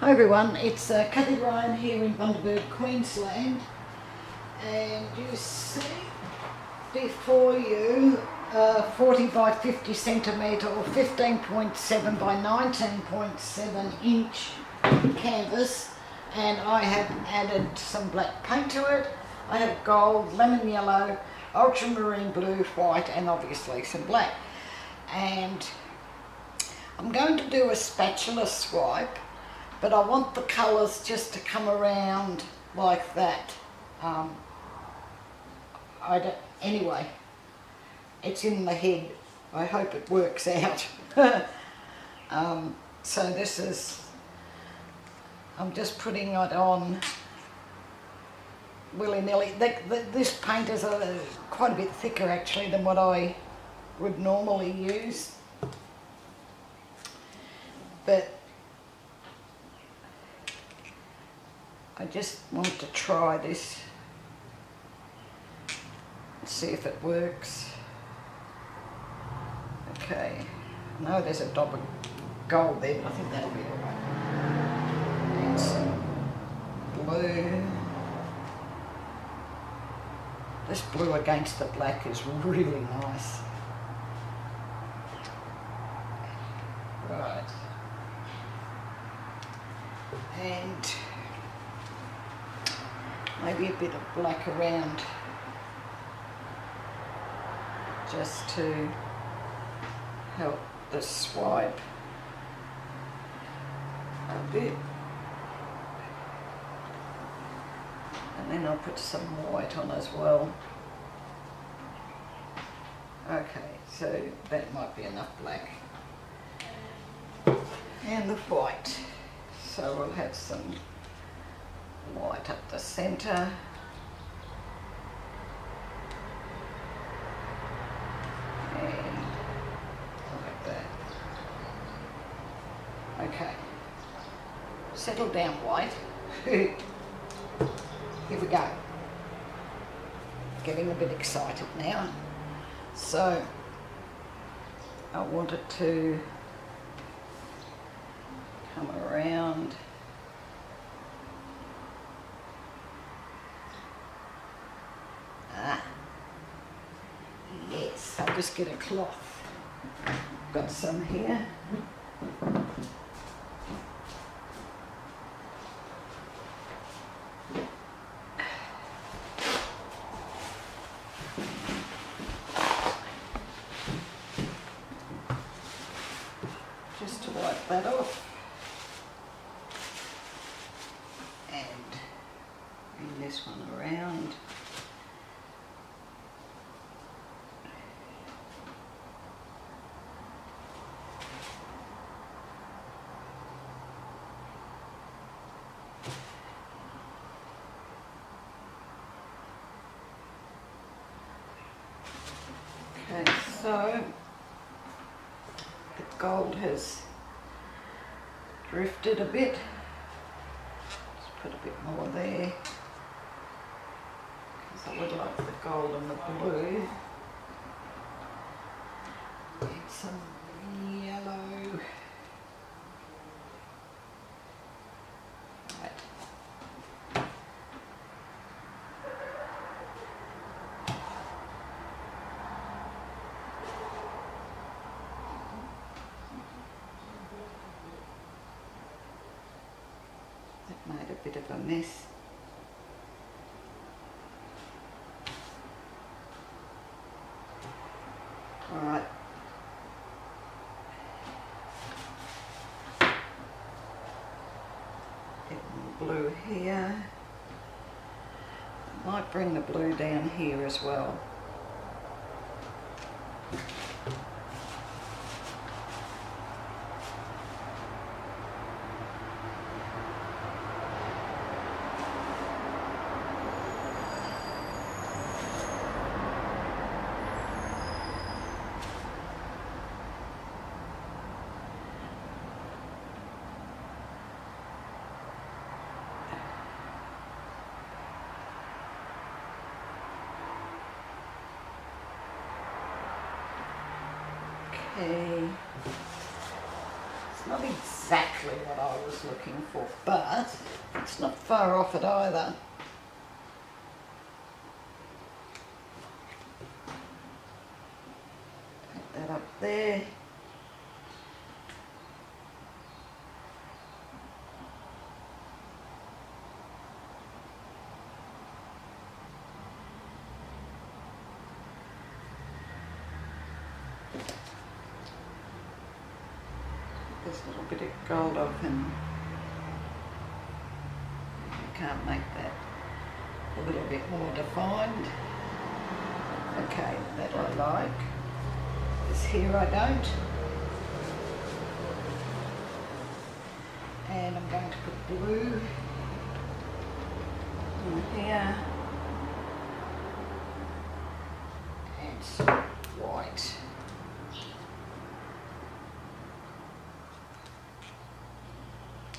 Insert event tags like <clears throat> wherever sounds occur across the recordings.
Hi everyone, it's uh, Kathie Ryan here in Bundaberg, Queensland. And you see before you uh, 40 by 50 centimetre or 15.7 by 19.7 inch canvas. And I have added some black paint to it. I have gold, lemon yellow, ultramarine blue, white and obviously some black. And I'm going to do a spatula swipe but I want the colours just to come around like that. Um, I don't, anyway, it's in the head. I hope it works out. <laughs> um, so this is, I'm just putting it on willy-nilly. This paint is a, quite a bit thicker actually than what I would normally use. But I just want to try this. See if it works. Okay. Know there's a dot of gold there but I think that'll be alright and some blue. This blue against the black is really nice right and maybe a bit of black around just to help the swipe a bit. And then I'll put some white on as well. Okay so that might be enough black. And the white. So we'll have some white up the center. Okay. Settle down, white. <laughs> Here we go. Getting a bit excited now. So, I want it to come around I'll just get a cloth. Got some here. Just to wipe that off. And bring this one around. Okay, so the gold has drifted a bit. Let's put a bit more there because I would like the gold and the blue. Need some yellow. made a bit of a mess. Alright. Get blue here. Might bring the blue down here as well. It's not exactly exactly what I was looking for, but it's not far off it either. Put that up there. This little bit of gold off and you can't make that a little bit more defined. Okay, that I like. This here I don't. And I'm going to put blue in here. And white.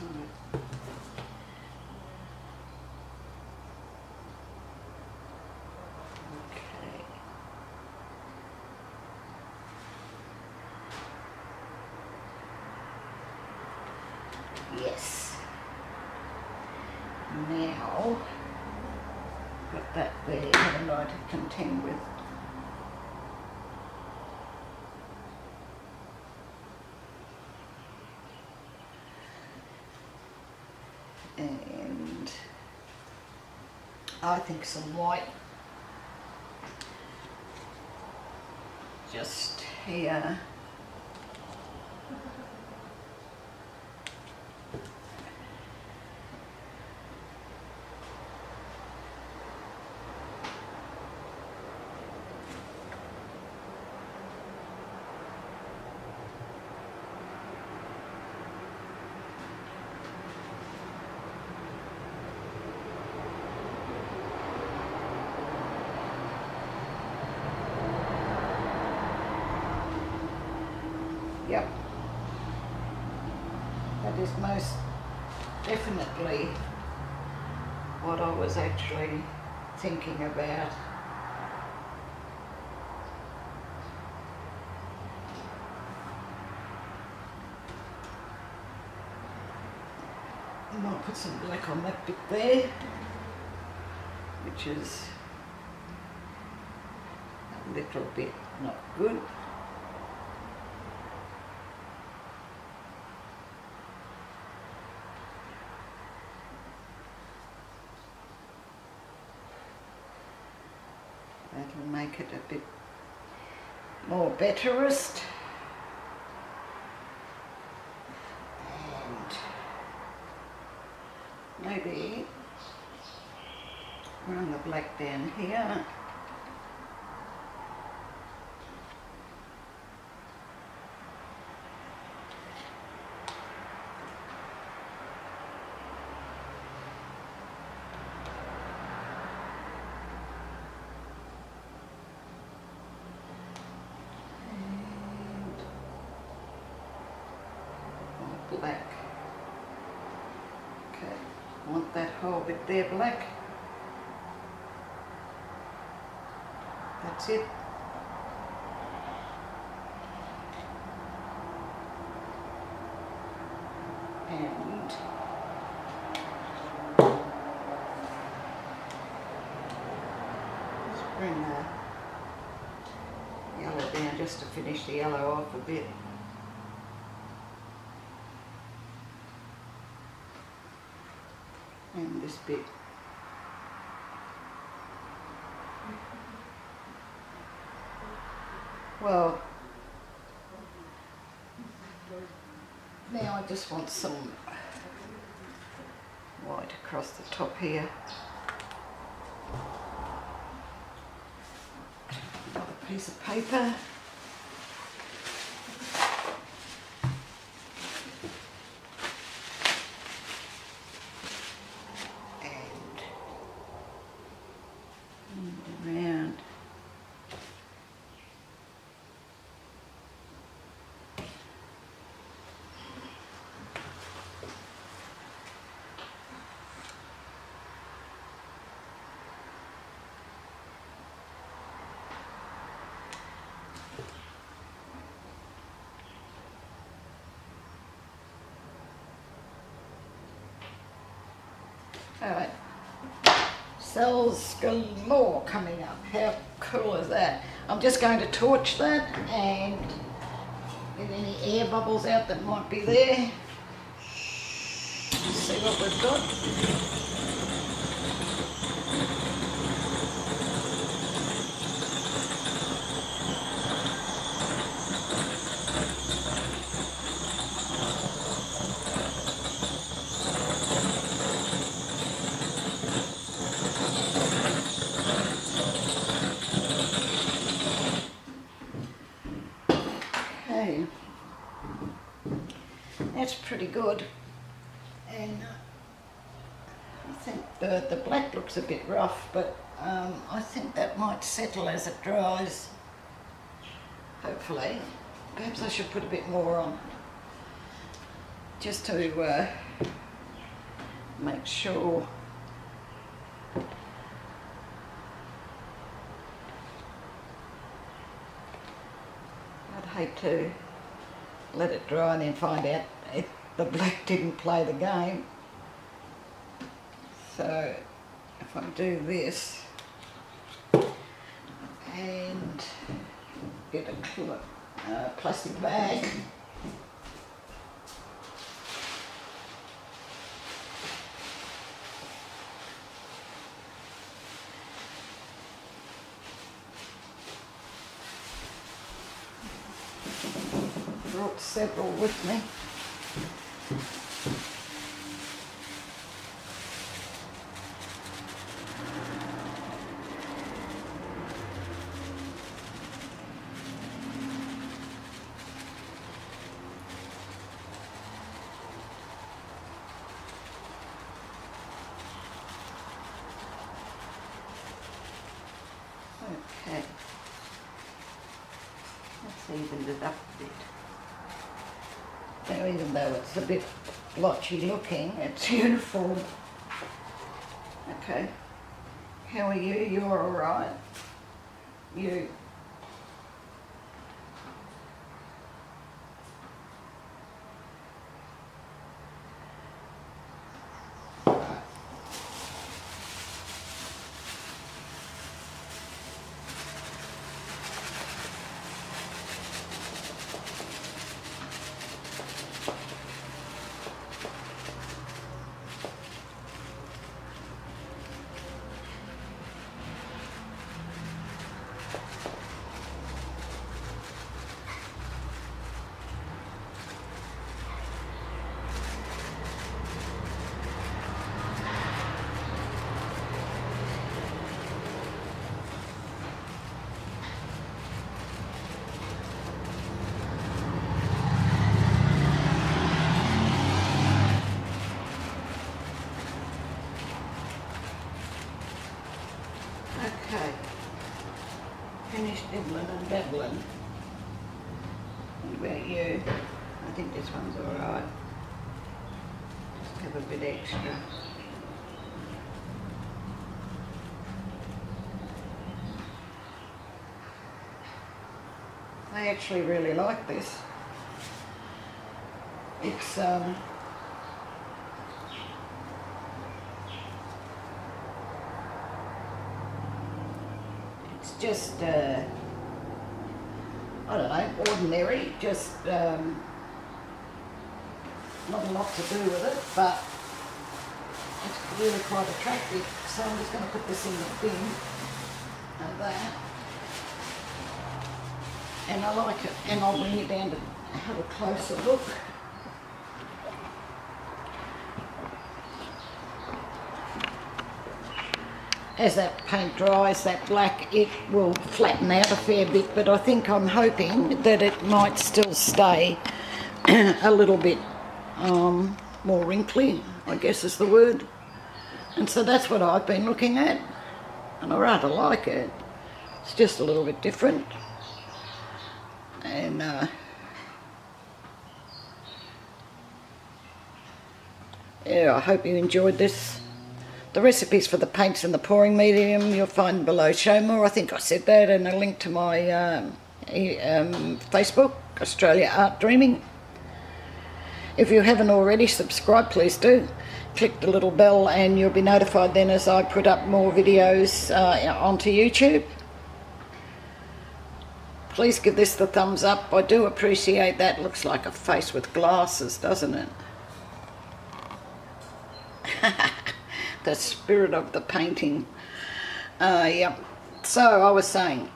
Okay. Yes. Now, got that there, have a I, to contend with. And I think some white just here. Yep. That is most definitely what I was actually thinking about. And I might put some black on that bit there, which is a little bit not good. That'll make it a bit more betterist. And maybe run the black down here. and black. Okay, want that whole bit there black. That's it. And let's bring the yellow down just to finish the yellow off a bit. and this. Well, now I just want some white across the top here. Another piece of paper. and around. Alright. Cells galore coming up. How cool is that? I'm just going to torch that and get any air bubbles out that might be there. Let's See what we've got. Okay. That's pretty good. And uh, I think the, the black looks a bit rough, but um, I think that might settle as it dries. Hopefully. Perhaps I should put a bit more on. Just to uh, make sure. I'd hate to let it dry and then find out it, the black didn't play the game. So if I do this and get a uh, plastic bag. Brought several with me. Okay. Let's even bit. Now, even though it's a bit blotchy looking, it's <laughs> uniform. Okay. How are you? You're alright? You? Right. Okay. Finished and dabbling. What about you? I think this one's alright. Just have a bit extra. I actually really like this. It's um it's just uh, I don't know, ordinary, just um, not a lot to do with it, but it's really quite attractive. So I'm just going to put this in the bin, like that. And I like it, and I'll bring it down to have a closer look. As that paint dries, that black, it will flatten out a fair bit, but I think I'm hoping that it might still stay <clears throat> a little bit um, more wrinkly, I guess is the word. And so that's what I've been looking at, and I rather like it. It's just a little bit different. And uh, yeah, I hope you enjoyed this. The recipes for the paints and the pouring medium you'll find below Show More. I think I said that, and a link to my um, um, Facebook, Australia Art Dreaming. If you haven't already, subscribe, please do. click the little bell and you'll be notified then as I put up more videos uh, onto YouTube. Please give this the thumbs up. I do appreciate that. Looks like a face with glasses, doesn't it? <laughs> the spirit of the painting. Uh, yeah. So I was saying,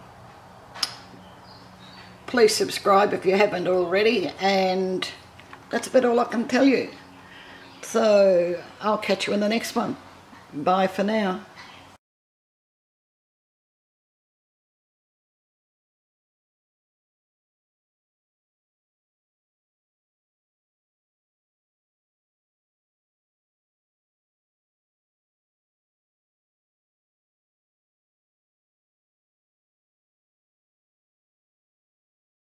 please subscribe if you haven't already and that's about all I can tell you. So I'll catch you in the next one. Bye for now.